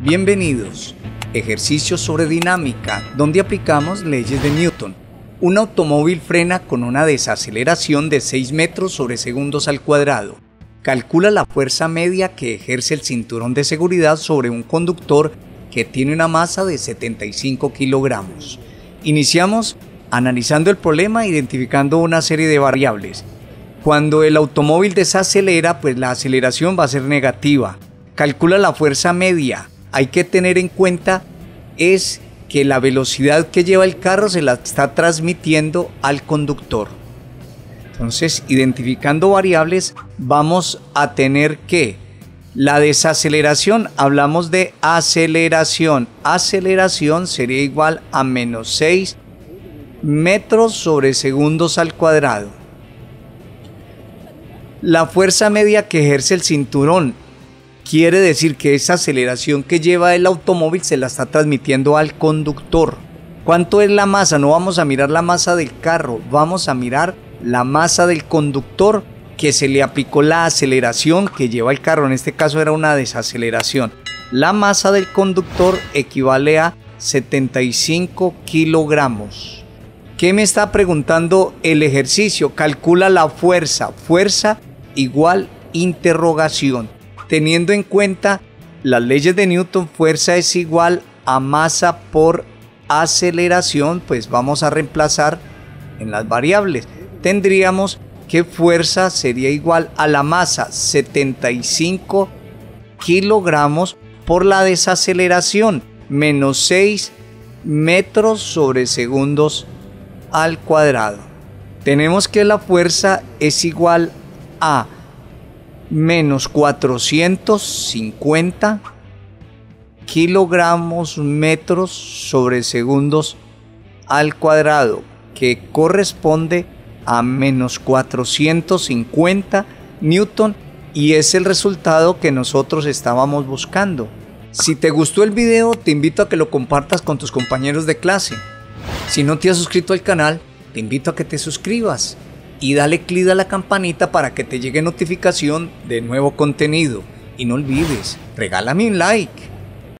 Bienvenidos. Ejercicios sobre dinámica, donde aplicamos leyes de Newton. Un automóvil frena con una desaceleración de 6 metros sobre segundos al cuadrado. Calcula la fuerza media que ejerce el cinturón de seguridad sobre un conductor que tiene una masa de 75 kilogramos. Iniciamos analizando el problema identificando una serie de variables. Cuando el automóvil desacelera, pues la aceleración va a ser negativa. Calcula la fuerza media. Hay que tener en cuenta es que la velocidad que lleva el carro se la está transmitiendo al conductor. Entonces, identificando variables, vamos a tener que la desaceleración, hablamos de aceleración. Aceleración sería igual a menos 6 metros sobre segundos al cuadrado. La fuerza media que ejerce el cinturón quiere decir que esa aceleración que lleva el automóvil se la está transmitiendo al conductor. ¿Cuánto es la masa? No vamos a mirar la masa del carro, vamos a mirar la masa del conductor que se le aplicó la aceleración que lleva el carro. En este caso era una desaceleración. La masa del conductor equivale a 75 kilogramos. ¿Qué me está preguntando el ejercicio? Calcula la fuerza. Fuerza igual interrogación. Teniendo en cuenta las leyes de Newton, fuerza es igual a masa por aceleración, pues vamos a reemplazar en las variables. Tendríamos que fuerza sería igual a la masa 75 kilogramos por la desaceleración menos 6 metros sobre segundos al cuadrado. Tenemos que la fuerza es igual a menos 450 kilogramos metros sobre segundos al cuadrado, que corresponde a menos 450 newton y es el resultado que nosotros estábamos buscando. Si te gustó el video, te invito a que lo compartas con tus compañeros de clase. Si no te has suscrito al canal, te invito a que te suscribas y dale clic a la campanita para que te llegue notificación de nuevo contenido. Y no olvides, regálame un like.